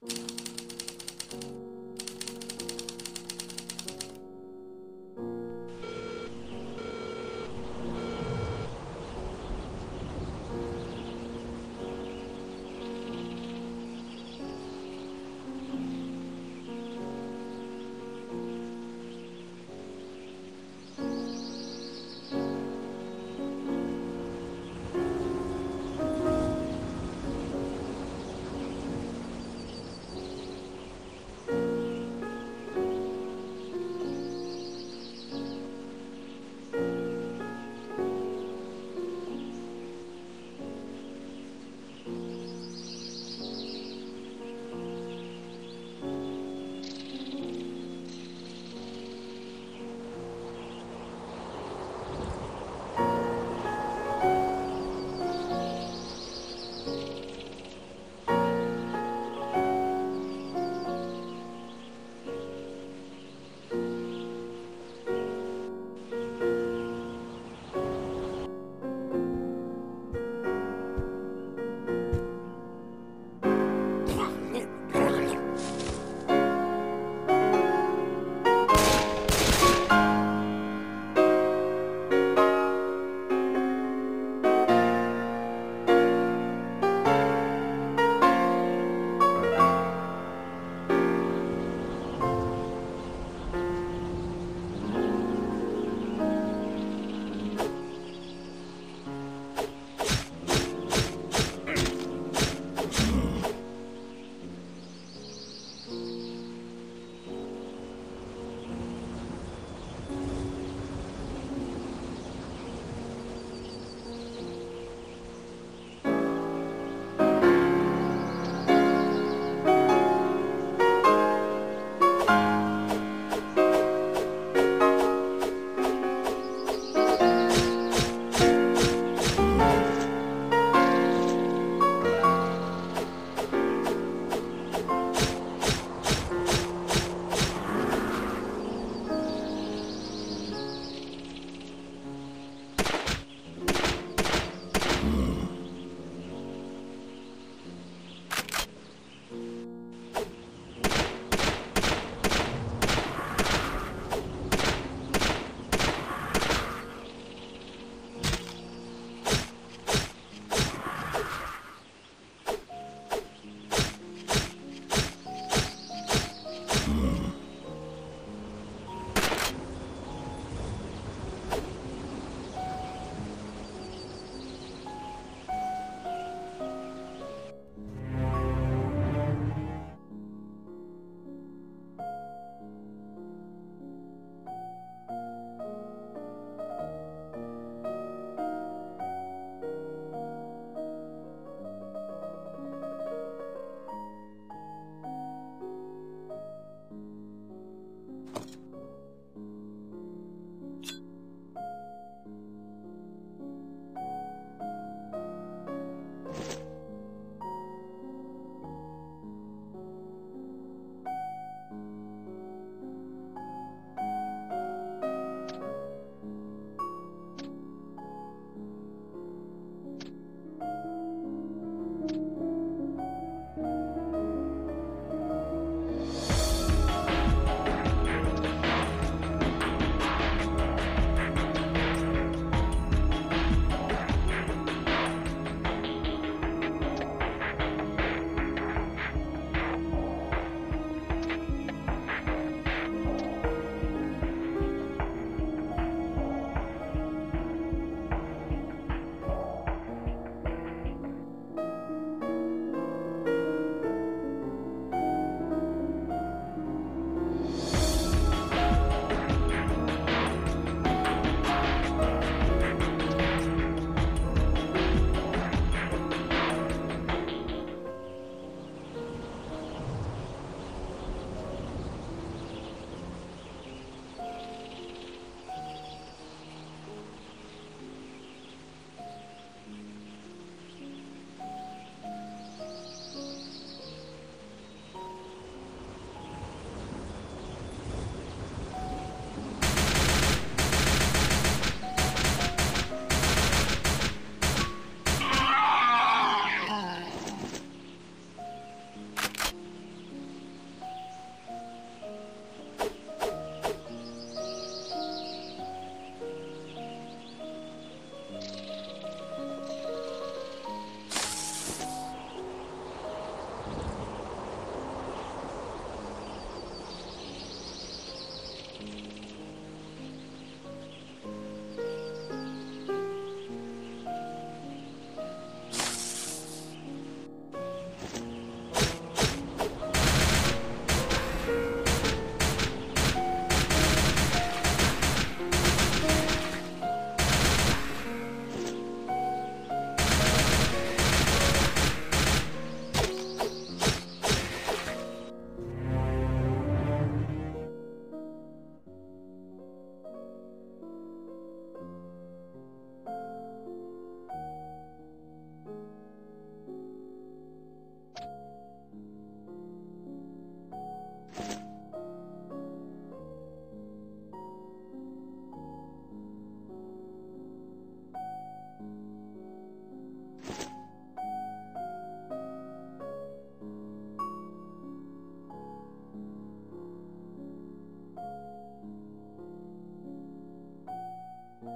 Música